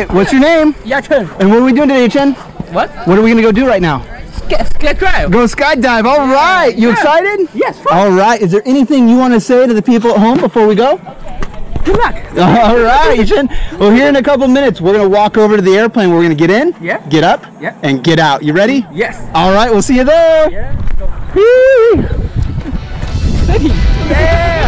right. What's your name? Yeah, And what are we doing today, Chen? What? What are we gonna go do right now? Get. Go skydive. All right. You Yeah. excited? Yes, fine. All right. Is there anything you want to say to the people at home before we go? Good luck. All right, Chen. Well, here in a couple minutes, we're gonna walk over to the airplane. We're gonna get in, Yeah. get up, Yeah. and get out. You ready? Yes. All right. We'll see you there. Yeah.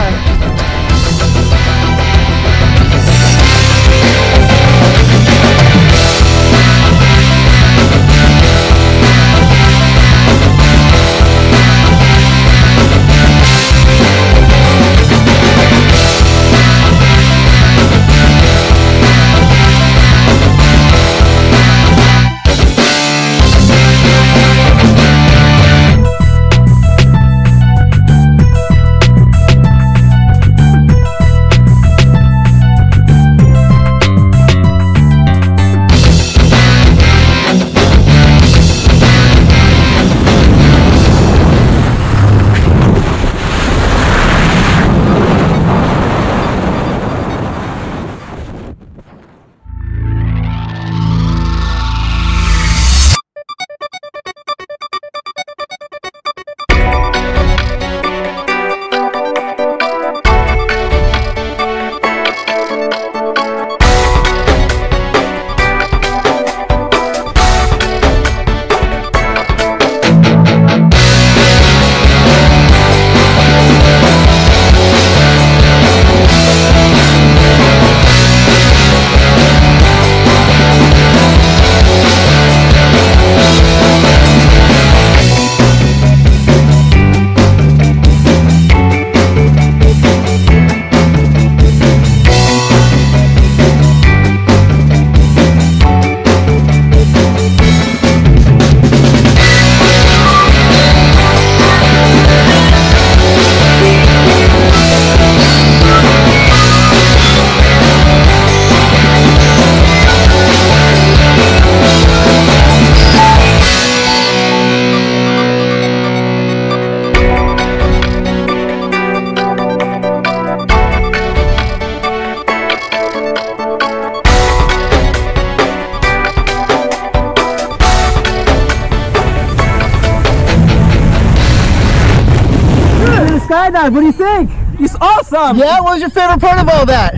Skydive. What do you think? It's awesome. Yeah. What was your favorite part of all that?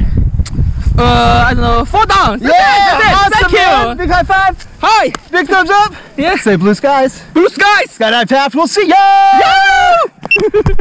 Uh, I don't know. Fall down. That's it, Yeah. that's it. Awesome, Thank you. man. Big high five. Hi. Big thumbs up. Yes. Say blue skies. Blue skies. Skydive Taft. We'll see ya. Woo!